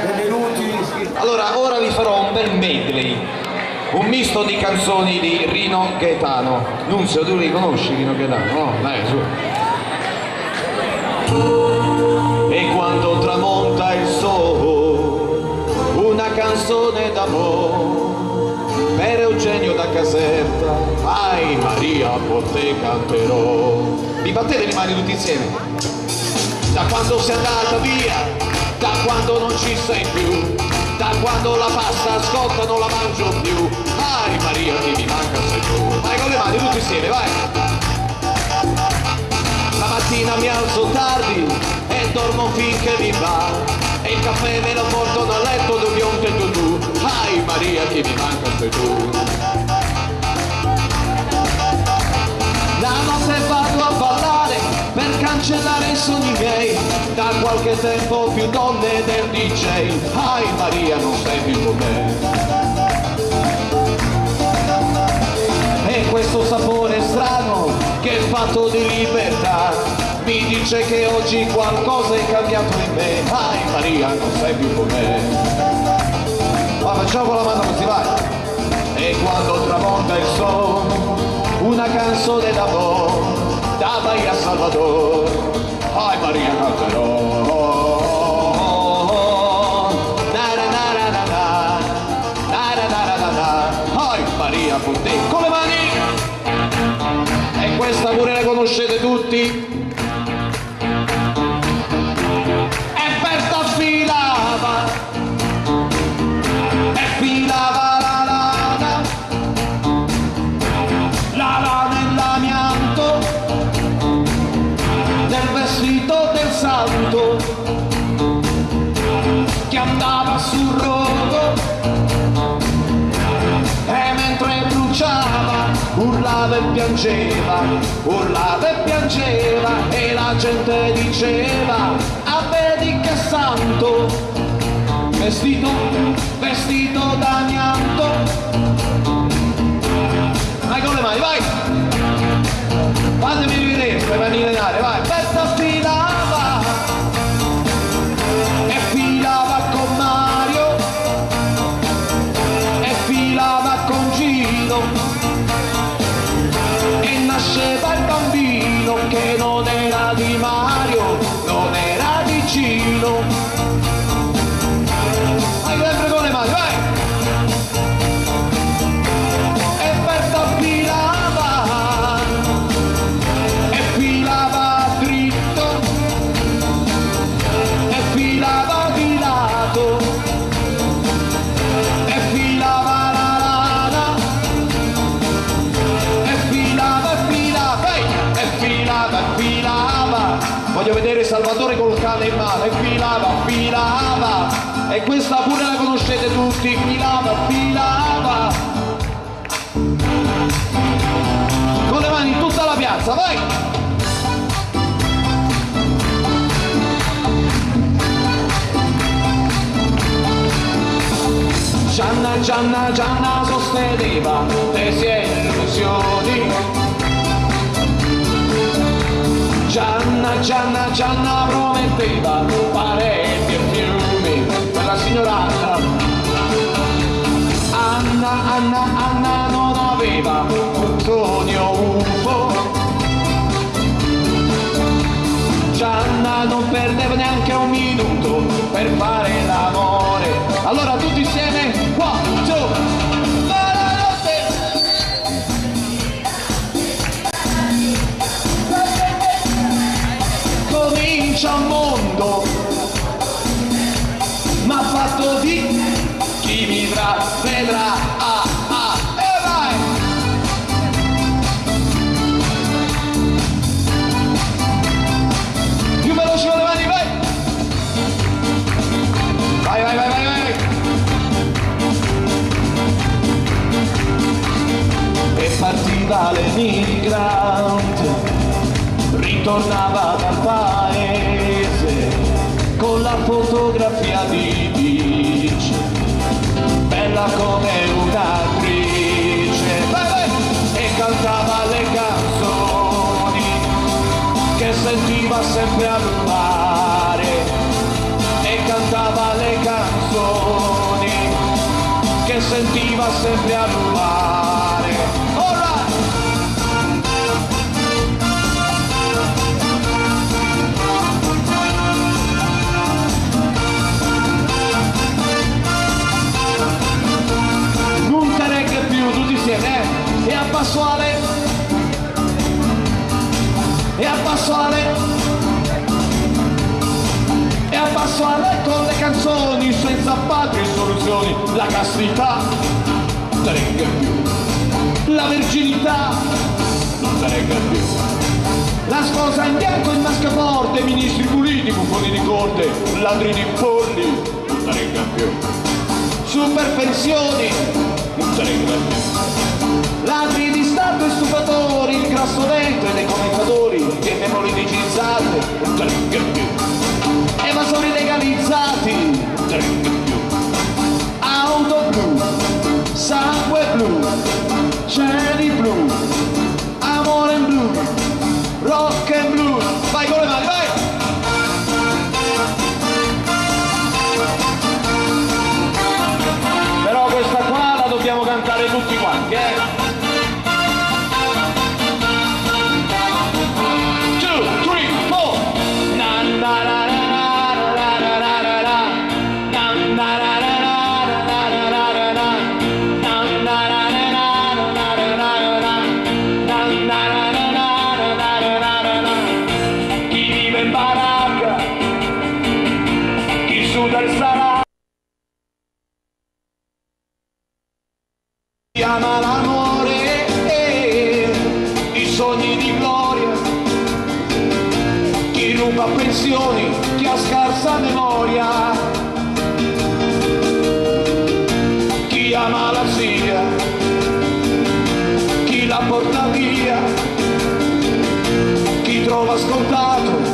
Benvenuti. Allora, ora vi farò un bel medley, un misto di canzoni di Rino Gaetano. Nunzio, tu li conosci Rino Gaetano? No, dai, su. E quando tramonta il sole, una canzone d'amore per Eugenio da Caserta, ai Maria por te canterò. Vi battete le mani tutti insieme? Da quando sei andata via, da quando non ci sei più, da quando la pasta scotta non la mangio più, ai Maria che mi manca sei tu. Vai con le mani tutti insieme, vai! La mattina mi alzo tardi e dormo finché mi va e il caffè me lo porto a letto dove ho un tu ai Maria che mi manca sei tu cancellare i sogni miei. Da qualche tempo più donne del DJ ai Maria non sei più con me. E questo sapore strano che è fatto di libertà mi dice che oggi qualcosa è cambiato in me. Ai Maria non sei più con me. Ma facciamo la mano così vai. E quando tramonta il sole una canzone d'amore da Bahia Salvador. Ai Maria canterò Maria con te. Con le mani. E questa pure la conoscete tutti urlava e piangeva, urlava e piangeva e la gente diceva, ah vedi che santo, vestito, vestito d'amianto. Vai con le mani, vai! Fatemi rivedere, per mani denare, vai! sigilo Salvatore col cane in mano e filava, filava. E questa pure la conoscete tutti filava, filava. Con le mani in tutta la piazza, vai! Gianna, Gianna, Gianna sosteneva le sue illusioni Gianna, Gianna, Gianna prometteva pareti e fiumi per la signora Anna. Anna, Anna, non aveva un sogno UFO. Gianna non perdeva neanche un minuto per fare vai vai vai vai, vai. e partiva l'emigrante ritornava dal paese con la fotografia di Beach, bella come un'attrice, e cantava le canzoni che sentiva sempre al mare cantava le canzoni che sentiva sempre a canzoni senza patrie soluzioni, la castità non te regge più, la virginità non te regge più. La sposa in bianco in mascaporte, ministri puliti, buffoni di corte, ladrini polli, non te regge più super pensioni, non te ne più. Ladri di Stato e stufatori, il grasso dentro e dei commentatori, che demolitizzate, non te ne più. Più. Auto blu, sangue blu, cieli blu, amore in blu, rock and blu. Vai con le mani, vai! Però questa qua la dobbiamo cantare tutti quanti, eh? Chi ama l'amore e i sogni di gloria, chi ruba pensioni, chi ha scarsa memoria, chi ama la figlia, chi la porta via, chi trova scontato,